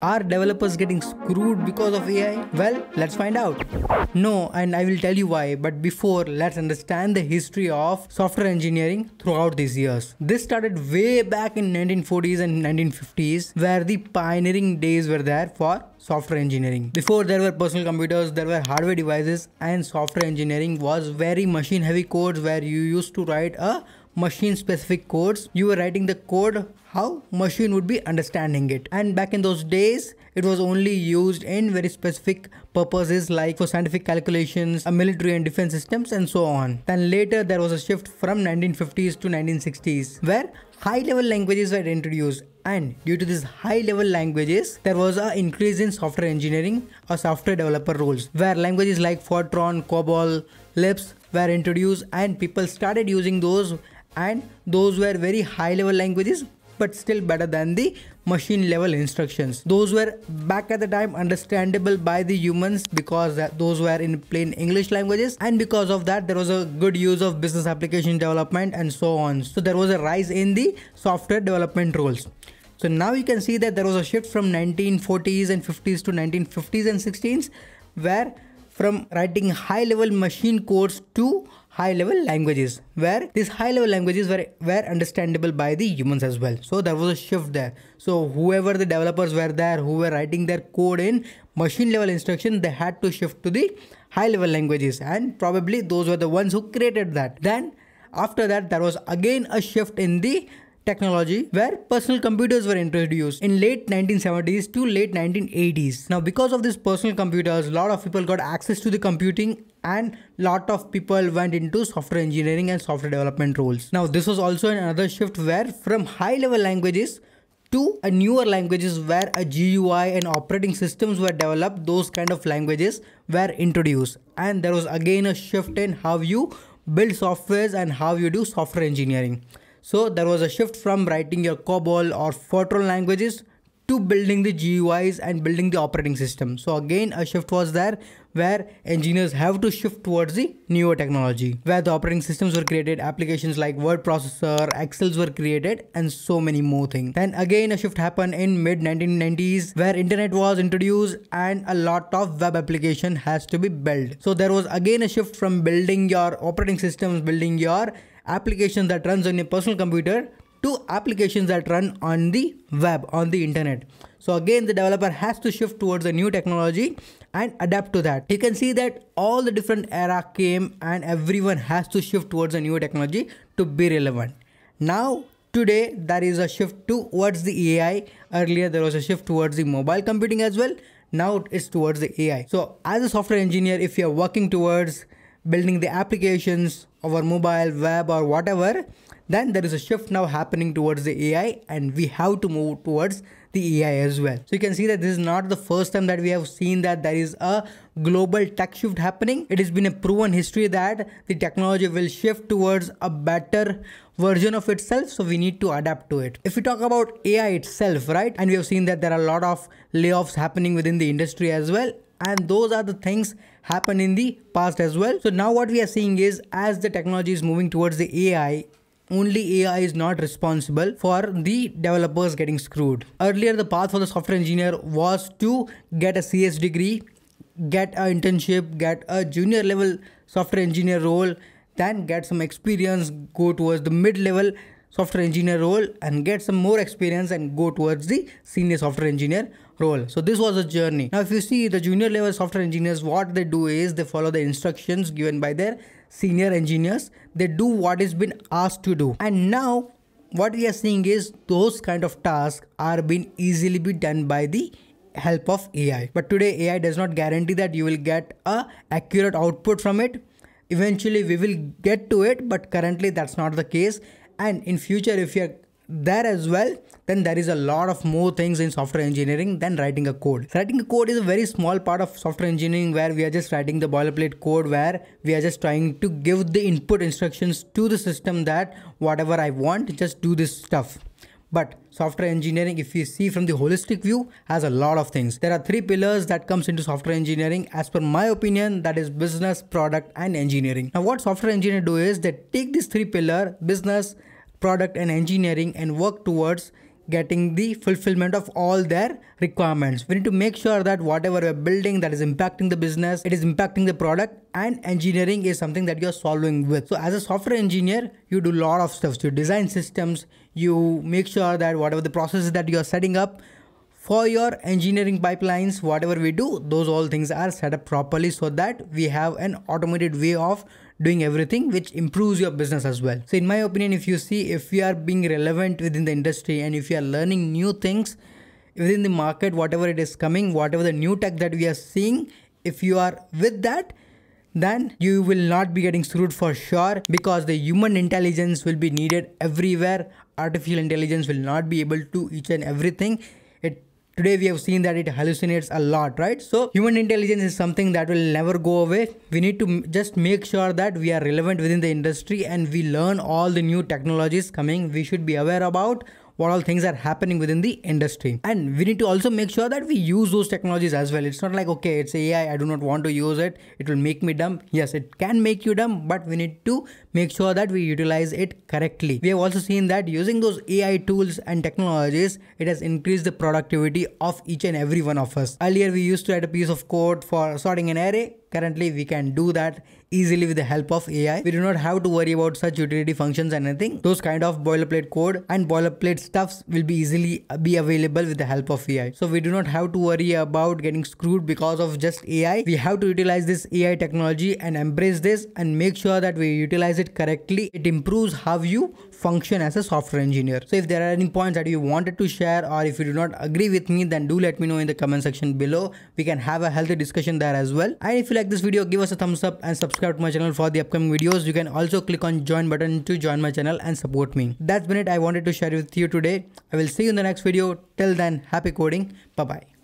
Are developers getting screwed because of AI? Well, let's find out. No, and I will tell you why, but before, let's understand the history of software engineering throughout these years. This started way back in 1940s and 1950s, where the pioneering days were there for software engineering. Before there were personal computers, there were hardware devices, and software engineering was very machine heavy codes where you used to write a machine specific codes you were writing the code how machine would be understanding it. And back in those days it was only used in very specific purposes like for scientific calculations military and defense systems and so on. Then later there was a shift from 1950s to 1960s where high level languages were introduced. And due to these high level languages there was an increase in software engineering or software developer roles where languages like fortran cobol lisp were introduced and people started using those and those were very high level languages but still better than the machine level instructions. Those were back at the time understandable by the humans because those were in plain English languages and because of that there was a good use of business application development and so on. So there was a rise in the software development roles. So now you can see that there was a shift from 1940s and 50s to 1950s and 16s where from writing high level machine codes to high level languages where these high level languages were, were understandable by the humans as well. So there was a shift there. So whoever the developers were there who were writing their code in machine level instruction they had to shift to the high level languages. And probably those were the ones who created that. Then after that there was again a shift in the technology where personal computers were introduced in late 1970s to late 1980s. Now because of these personal computers, a lot of people got access to the computing and a lot of people went into software engineering and software development roles. Now this was also another shift where from high level languages to a newer languages where a GUI and operating systems were developed, those kind of languages were introduced. And there was again a shift in how you build softwares and how you do software engineering. So there was a shift from writing your COBOL or Fortran languages to building the GUIs and building the operating system. So again a shift was there where engineers have to shift towards the newer technology where the operating systems were created, applications like word processor, Excels were created and so many more things. Then again a shift happened in mid 1990s where internet was introduced and a lot of web application has to be built. So there was again a shift from building your operating systems, building your application that runs on your personal computer to applications that run on the web on the internet. So again the developer has to shift towards a new technology and adapt to that. You can see that all the different era came and everyone has to shift towards a new technology to be relevant. Now today there is a shift towards the ai earlier there was a shift towards the mobile computing as well. Now it's towards the ai so as a software engineer if you're working towards building the applications our mobile web or whatever then there is a shift now happening towards the ai and we have to move towards the AI as well. So you can see that this is not the first time that we have seen that there is a global tech shift happening. It has been a proven history that the technology will shift towards a better version of itself so we need to adapt to it if we talk about ai itself right and we have seen that there are a lot of layoffs happening within the industry as well and those are the things happen in the past as well so now what we are seeing is as the technology is moving towards the ai only AI is not responsible for the developers getting screwed. Earlier, the path for the software engineer was to get a CS degree, get an internship, get a junior level software engineer role, then get some experience, go towards the mid level software engineer role and get some more experience and go towards the senior software engineer role. So this was a journey. Now if you see the junior level software engineers, what they do is they follow the instructions given by their senior engineers. They do what is been asked to do. And now what we are seeing is those kind of tasks are being easily be done by the help of AI. But today AI does not guarantee that you will get a accurate output from it. Eventually we will get to it, but currently that's not the case and in future if you're there as well then there is a lot of more things in software engineering than writing a code. Writing a code is a very small part of software engineering where we are just writing the boilerplate code where we are just trying to give the input instructions to the system that whatever i want just do this stuff but software engineering if you see from the holistic view has a lot of things. There are three pillars that comes into software engineering. As per my opinion that is business product and engineering. Now what software engineer do is they take these three pillar business product and engineering and work towards getting the fulfillment of all their requirements. We need to make sure that whatever we're building that is impacting the business, it is impacting the product and engineering is something that you're solving with. So as a software engineer, you do a lot of stuff. So you design systems, you make sure that whatever the processes that you're setting up for your engineering pipelines whatever we do those all things are set up properly so that we have an automated way of doing everything which improves your business as well. So in my opinion if you see if we are being relevant within the industry and if you are learning new things within the market whatever it is coming whatever the new tech that we are seeing if you are with that then you will not be getting screwed for sure because the human intelligence will be needed everywhere. Artificial intelligence will not be able to each and everything. It today we have seen that it hallucinates a lot right? So human intelligence is something that will never go away. We need to just make sure that we are relevant within the industry and we learn all the new technologies coming we should be aware about what all things are happening within the industry. And we need to also make sure that we use those technologies as well. It's not like, okay, it's AI, I do not want to use it, it will make me dumb. Yes, it can make you dumb, but we need to make sure that we utilize it correctly. We have also seen that using those AI tools and technologies, it has increased the productivity of each and every one of us. Earlier, we used to write a piece of code for sorting an array Currently, we can do that easily with the help of AI. We do not have to worry about such utility functions and anything. Those kind of boilerplate code and boilerplate stuffs will be easily uh, be available with the help of AI. So we do not have to worry about getting screwed because of just AI. We have to utilize this AI technology and embrace this and make sure that we utilize it correctly. It improves how you function as a software engineer. So if there are any points that you wanted to share or if you do not agree with me, then do let me know in the comment section below. We can have a healthy discussion there as well. And if you like this video, give us a thumbs up and subscribe to my channel for the upcoming videos. You can also click on join button to join my channel and support me. That's been it I wanted to share with you today. I will see you in the next video. Till then, happy coding. Bye bye.